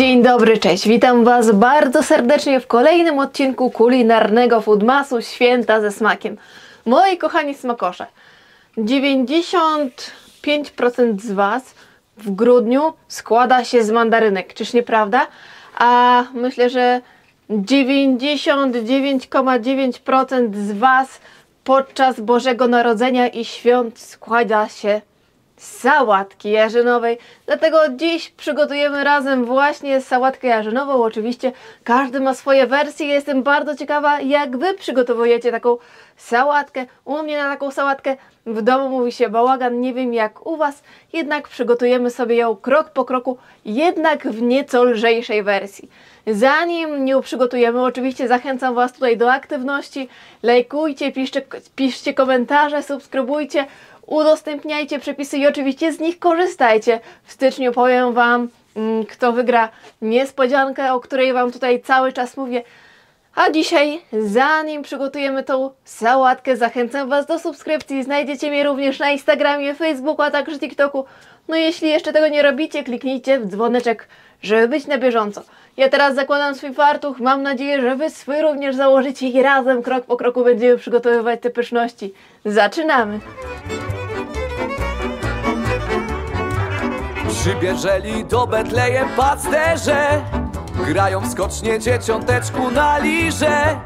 Dzień dobry, cześć. Witam Was bardzo serdecznie w kolejnym odcinku kulinarnego Foodmasu Święta ze smakiem. Moi kochani smakosze, 95% z Was w grudniu składa się z mandarynek, czyż nieprawda? A myślę, że 99,9% z Was podczas Bożego Narodzenia i świąt składa się sałatki jarzynowej. Dlatego dziś przygotujemy razem właśnie sałatkę jarzynową. Oczywiście każdy ma swoje wersje. Jestem bardzo ciekawa, jak Wy przygotowujecie taką sałatkę. U mnie na taką sałatkę w domu mówi się bałagan. Nie wiem jak u Was, jednak przygotujemy sobie ją krok po kroku, jednak w nieco lżejszej wersji. Zanim ją przygotujemy, oczywiście zachęcam Was tutaj do aktywności. Lajkujcie, piszcie, piszcie komentarze, subskrybujcie, udostępniajcie przepisy i oczywiście z nich korzystajcie. W styczniu powiem Wam, mm, kto wygra niespodziankę, o której Wam tutaj cały czas mówię. A dzisiaj, zanim przygotujemy tą sałatkę, zachęcam Was do subskrypcji. Znajdziecie mnie również na Instagramie, Facebooku, a także TikToku. No jeśli jeszcze tego nie robicie, kliknijcie w dzwoneczek, żeby być na bieżąco. Ja teraz zakładam swój fartuch, mam nadzieję, że Wy swój również założycie i razem krok po kroku będziemy przygotowywać te pyszności. Zaczynamy! Przybierzeli do Betlejem pasterze Grają skocznie dzieciąteczku na lirze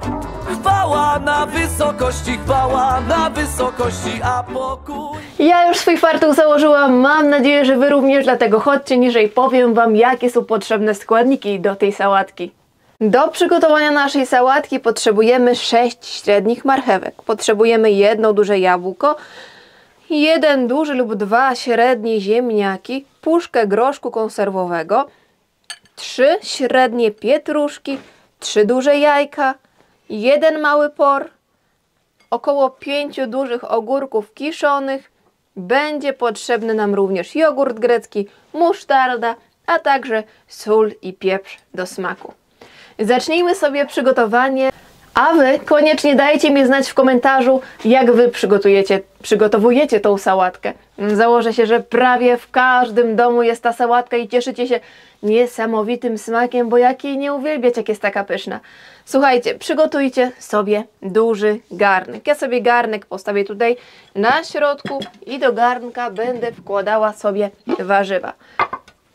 Chwała na wysokości, chwała na wysokości, a pokój Ja już swój fartuch założyłam, mam nadzieję, że Wy również, dlatego chodźcie niżej, powiem Wam jakie są potrzebne składniki do tej sałatki. Do przygotowania naszej sałatki potrzebujemy 6 średnich marchewek, potrzebujemy jedno duże jabłko, jeden duży lub dwa średnie ziemniaki, puszkę groszku konserwowego, trzy średnie pietruszki, trzy duże jajka, jeden mały por, około pięciu dużych ogórków kiszonych. Będzie potrzebny nam również jogurt grecki, musztarda, a także sól i pieprz do smaku. Zacznijmy sobie przygotowanie, a Wy koniecznie dajcie mi znać w komentarzu, jak Wy przygotujecie, przygotowujecie tą sałatkę. Założę się, że prawie w każdym domu jest ta sałatka i cieszycie się niesamowitym smakiem, bo jak jej nie uwielbiać, jak jest taka pyszna. Słuchajcie, przygotujcie sobie duży garnek. Ja sobie garnek postawię tutaj na środku i do garnka będę wkładała sobie warzywa.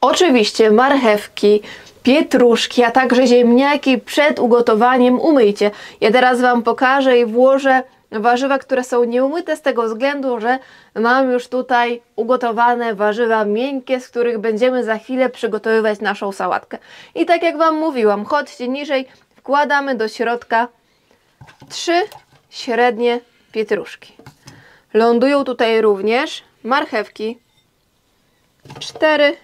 Oczywiście marchewki, pietruszki, a także ziemniaki przed ugotowaniem umyjcie. Ja teraz Wam pokażę i włożę warzywa, które są nieumyte z tego względu, że mam już tutaj ugotowane warzywa miękkie, z których będziemy za chwilę przygotowywać naszą sałatkę. I tak jak Wam mówiłam, chodźcie niżej, wkładamy do środka trzy średnie pietruszki. Lądują tutaj również marchewki, cztery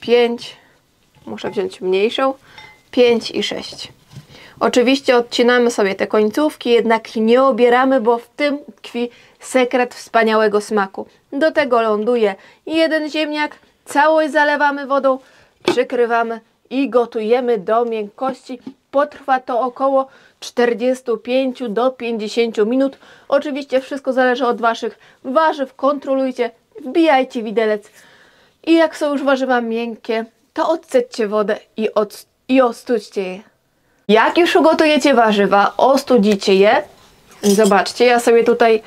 5, muszę wziąć mniejszą, 5 i 6. Oczywiście odcinamy sobie te końcówki, jednak nie obieramy, bo w tym tkwi sekret wspaniałego smaku. Do tego ląduje jeden ziemniak, całość zalewamy wodą, przykrywamy i gotujemy do miękkości. Potrwa to około 45 do 50 minut. Oczywiście wszystko zależy od Waszych warzyw. Kontrolujcie, wbijajcie widelec i jak są już warzywa miękkie, to odcećcie wodę i, od, i ostudźcie je. Jak już ugotujecie warzywa, ostudzicie je. Zobaczcie, ja sobie tutaj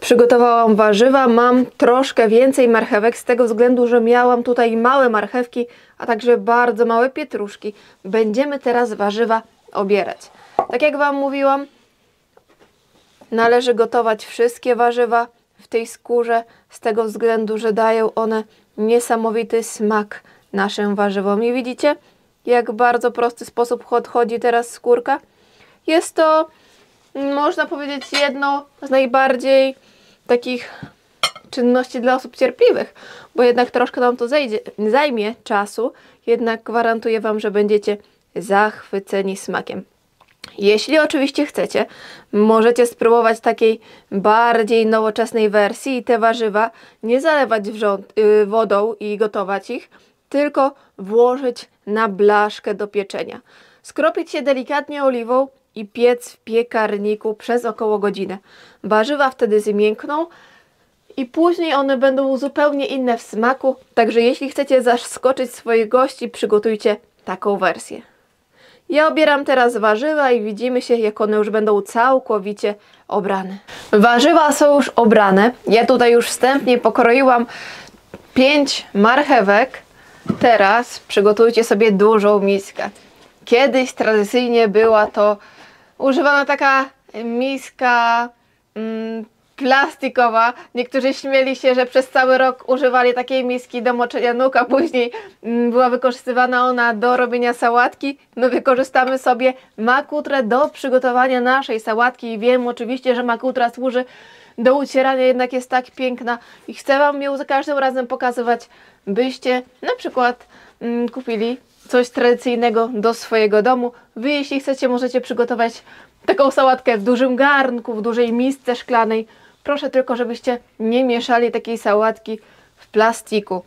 przygotowałam warzywa. Mam troszkę więcej marchewek z tego względu, że miałam tutaj małe marchewki, a także bardzo małe pietruszki. Będziemy teraz warzywa obierać. Tak jak Wam mówiłam, należy gotować wszystkie warzywa w tej skórze z tego względu, że dają one niesamowity smak naszym warzywom. I widzicie, jak bardzo prosty sposób odchodzi teraz skórka? Jest to, można powiedzieć, jedno z najbardziej takich czynności dla osób cierpliwych, bo jednak troszkę nam to zejdzie, zajmie czasu, jednak gwarantuję Wam, że będziecie zachwyceni smakiem. Jeśli oczywiście chcecie, możecie spróbować takiej bardziej nowoczesnej wersji i te warzywa nie zalewać wrząt, yy, wodą i gotować ich, tylko włożyć na blaszkę do pieczenia. Skropić się delikatnie oliwą i piec w piekarniku przez około godzinę. Warzywa wtedy zmiękną i później one będą zupełnie inne w smaku. Także jeśli chcecie zaskoczyć swoich gości, przygotujcie taką wersję. Ja obieram teraz warzywa i widzimy się, jak one już będą całkowicie obrane. Warzywa są już obrane. Ja tutaj już wstępnie pokroiłam 5 marchewek. Teraz przygotujcie sobie dużą miskę. Kiedyś tradycyjnie była to używana taka miska mm, plastikowa. Niektórzy śmieli się, że przez cały rok używali takiej miski do moczenia nóg, a później mm, była wykorzystywana ona do robienia sałatki. My wykorzystamy sobie makutrę do przygotowania naszej sałatki i wiem oczywiście, że makutra służy do ucierania, jednak jest tak piękna i chcę Wam ją za każdym razem pokazywać, byście na przykład mm, kupili coś tradycyjnego do swojego domu. Wy, jeśli chcecie, możecie przygotować taką sałatkę w dużym garnku, w dużej misce szklanej. Proszę tylko, żebyście nie mieszali takiej sałatki w plastiku.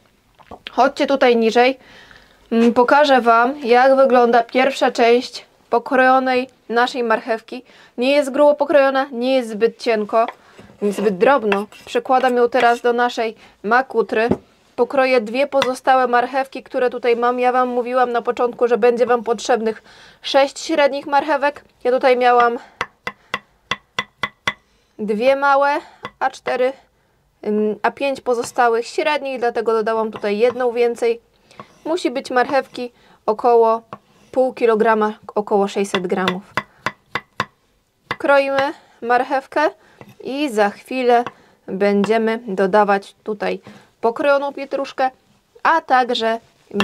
Chodźcie tutaj niżej. Mm, Pokażę Wam, jak wygląda pierwsza część pokrojonej naszej marchewki. Nie jest grubo pokrojona, nie jest zbyt cienko, zbyt drobno. Przekładam ją teraz do naszej makutry. Pokroję dwie pozostałe marchewki, które tutaj mam. Ja Wam mówiłam na początku, że będzie Wam potrzebnych 6 średnich marchewek. Ja tutaj miałam dwie małe, a cztery, a pięć pozostałych średnich, dlatego dodałam tutaj jedną więcej. Musi być marchewki około pół kilograma, około 600 gramów. Kroimy marchewkę i za chwilę będziemy dodawać tutaj pokrojoną pietruszkę, a także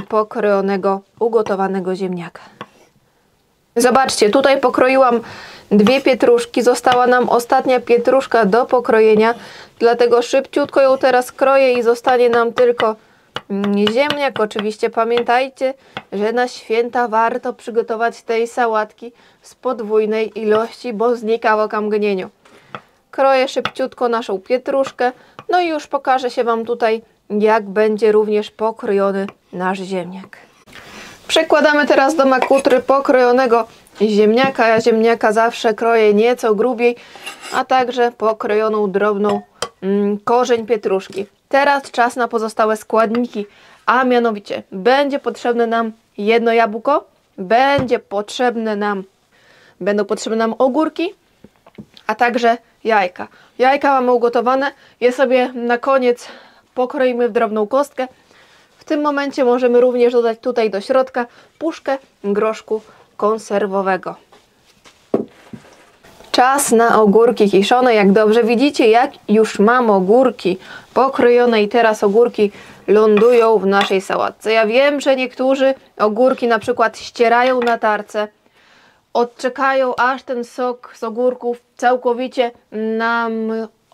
pokrojonego, ugotowanego ziemniaka. Zobaczcie, tutaj pokroiłam dwie pietruszki, została nam ostatnia pietruszka do pokrojenia, dlatego szybciutko ją teraz kroję i zostanie nam tylko mm, ziemniak. Oczywiście pamiętajcie, że na święta warto przygotować tej sałatki z podwójnej ilości, bo znika w okamgnieniu. Kroję szybciutko naszą pietruszkę, no i już pokażę się Wam tutaj, jak będzie również pokrojony nasz ziemniak. Przekładamy teraz do makutry pokrojonego ziemniaka. Ja ziemniaka zawsze kroję nieco grubiej, a także pokrojoną drobną mm, korzeń pietruszki. Teraz czas na pozostałe składniki, a mianowicie będzie potrzebne nam jedno jabłko, będzie potrzebne nam, będą potrzebne nam ogórki, a także jajka. Jajka mamy ugotowane, je sobie na koniec pokroimy w drobną kostkę. Tym momencie możemy również dodać tutaj do środka puszkę groszku konserwowego. Czas na ogórki kiszone. Jak dobrze widzicie, jak już mam ogórki pokrojone i teraz ogórki lądują w naszej sałatce. Ja wiem, że niektórzy ogórki na przykład ścierają na tarce, odczekają aż ten sok z ogórków całkowicie nam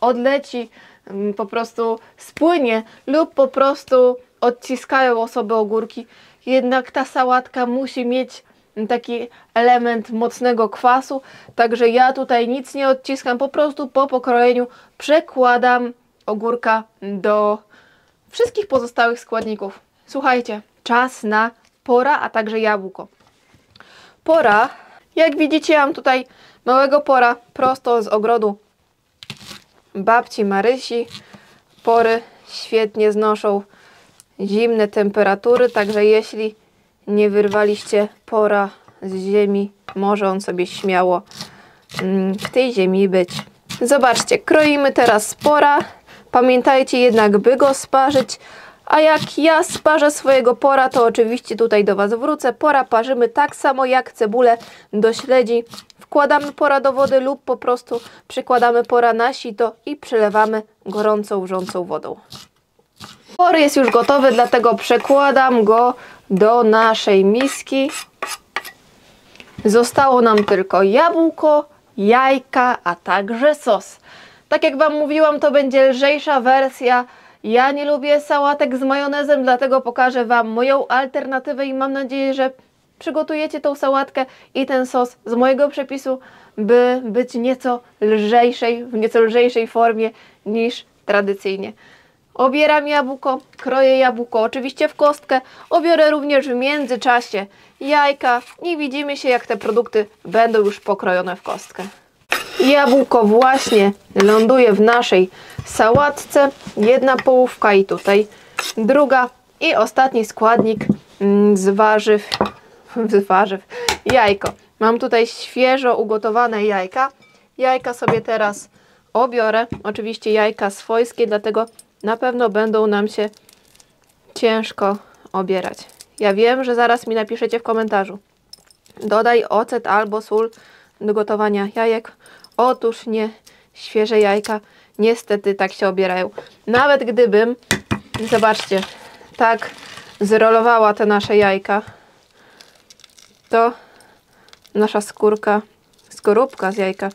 odleci, mm, po prostu spłynie lub po prostu odciskają osoby ogórki. Jednak ta sałatka musi mieć taki element mocnego kwasu, także ja tutaj nic nie odciskam, po prostu po pokrojeniu przekładam ogórka do wszystkich pozostałych składników. Słuchajcie, czas na pora, a także jabłko. Pora, jak widzicie, mam tutaj małego pora prosto z ogrodu babci Marysi. Pory świetnie znoszą zimne temperatury, także jeśli nie wyrwaliście pora z ziemi, może on sobie śmiało mm, w tej ziemi być. Zobaczcie, kroimy teraz spora. Pamiętajcie jednak, by go sparzyć. A jak ja sparzę swojego pora, to oczywiście tutaj do Was wrócę. Pora parzymy tak samo jak cebulę do śledzi. Wkładamy pora do wody lub po prostu przykładamy pora na sito i przelewamy gorącą, wrzącą wodą. Por jest już gotowy, dlatego przekładam go do naszej miski. Zostało nam tylko jabłko, jajka, a także sos. Tak jak Wam mówiłam, to będzie lżejsza wersja. Ja nie lubię sałatek z majonezem, dlatego pokażę Wam moją alternatywę i mam nadzieję, że przygotujecie tą sałatkę i ten sos z mojego przepisu, by być nieco lżejszej, w nieco lżejszej formie niż tradycyjnie. Obieram jabłko, kroję jabłko oczywiście w kostkę, obiorę również w międzyczasie jajka i widzimy się jak te produkty będą już pokrojone w kostkę. Jabłko właśnie ląduje w naszej sałatce. Jedna połówka i tutaj druga. I ostatni składnik mm, z warzyw, z warzyw, jajko. Mam tutaj świeżo ugotowane jajka. Jajka sobie teraz obiorę. Oczywiście jajka swojskie, dlatego na pewno będą nam się ciężko obierać. Ja wiem, że zaraz mi napiszecie w komentarzu. Dodaj ocet albo sól do gotowania jajek. Otóż nie, świeże jajka niestety tak się obierają. Nawet gdybym, zobaczcie, tak zrolowała te nasze jajka, to nasza skórka, skorupka z jajka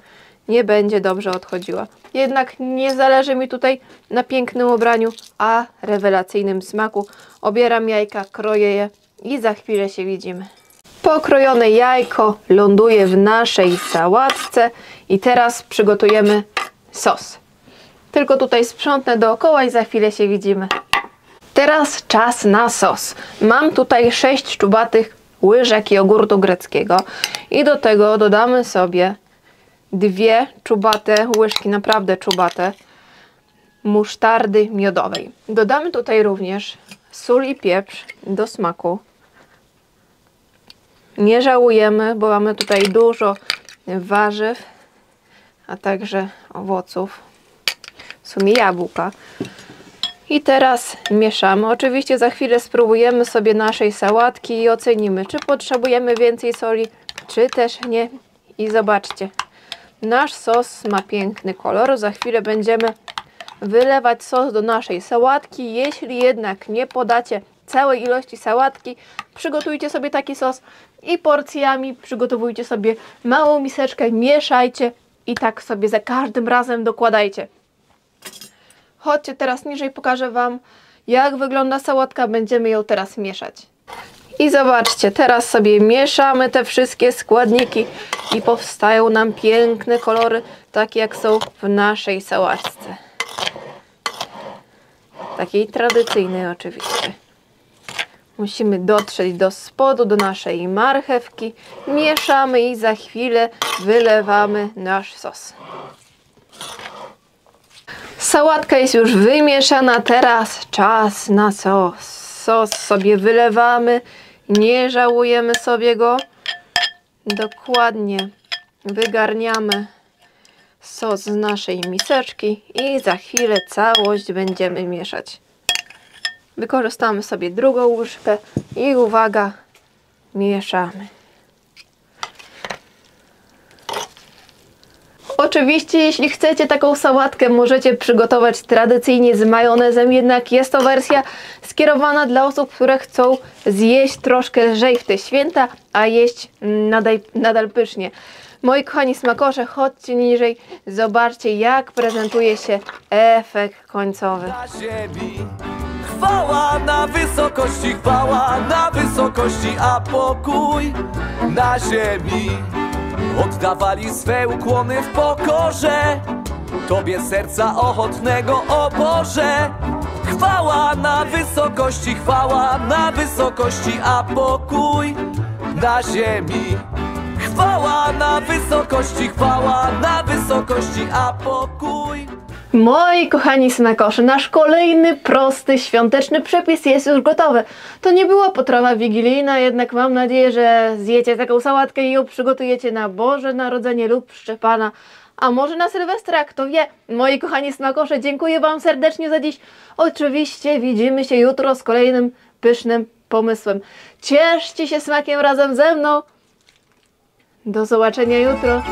nie będzie dobrze odchodziła. Jednak nie zależy mi tutaj na pięknym ubraniu, a rewelacyjnym smaku. Obieram jajka, kroję je i za chwilę się widzimy. Pokrojone jajko ląduje w naszej sałatce i teraz przygotujemy sos. Tylko tutaj sprzątnę dookoła i za chwilę się widzimy. Teraz czas na sos. Mam tutaj 6 czubatych łyżek jogurtu greckiego i do tego dodamy sobie dwie czubate łyżki, naprawdę czubate, musztardy miodowej. Dodamy tutaj również sól i pieprz do smaku. Nie żałujemy, bo mamy tutaj dużo warzyw, a także owoców, w sumie jabłka. I teraz mieszamy. Oczywiście za chwilę spróbujemy sobie naszej sałatki i ocenimy, czy potrzebujemy więcej soli, czy też nie. I zobaczcie, nasz sos ma piękny kolor. Za chwilę będziemy wylewać sos do naszej sałatki. Jeśli jednak nie podacie całej ilości sałatki, przygotujcie sobie taki sos i porcjami przygotowujcie sobie małą miseczkę, mieszajcie i tak sobie za każdym razem dokładajcie. Chodźcie teraz niżej, pokażę Wam jak wygląda sałatka. Będziemy ją teraz mieszać. I zobaczcie, teraz sobie mieszamy te wszystkie składniki i powstają nam piękne kolory, takie jak są w naszej sałatce. Takiej tradycyjnej oczywiście. Musimy dotrzeć do spodu, do naszej marchewki. Mieszamy i za chwilę wylewamy nasz sos. Sałatka jest już wymieszana, teraz czas na sos. Sos sobie wylewamy, nie żałujemy sobie go. Dokładnie wygarniamy sos z naszej miseczki i za chwilę całość będziemy mieszać. Wykorzystamy sobie drugą łyżkę i uwaga, mieszamy. Oczywiście, jeśli chcecie taką sałatkę, możecie przygotować tradycyjnie z majonezem, jednak jest to wersja skierowana dla osób, które chcą zjeść troszkę lżej w te święta, a jeść nadal, nadal pysznie. Moi kochani smakosze, chodźcie niżej, zobaczcie jak prezentuje się efekt końcowy. Chwała na wysokości, chwała na wysokości, a pokój na ziemi. Oddawali swe ukłony w pokorze, Tobie serca ochotnego, o Boże. Chwała na wysokości, chwała na wysokości, a pokój na ziemi. Chwała na wysokości, chwała na wysokości, a pokój. Moi kochani smakosze, nasz kolejny prosty świąteczny przepis jest już gotowy. To nie była potrawa wigilijna, jednak mam nadzieję, że zjecie taką sałatkę i ją przygotujecie na Boże Narodzenie lub Szczepana, a może na Sylwestra, kto wie. Moi kochani smakosze, dziękuję Wam serdecznie za dziś. Oczywiście widzimy się jutro z kolejnym pysznym pomysłem. Cieszcie się smakiem razem ze mną. Do zobaczenia jutro.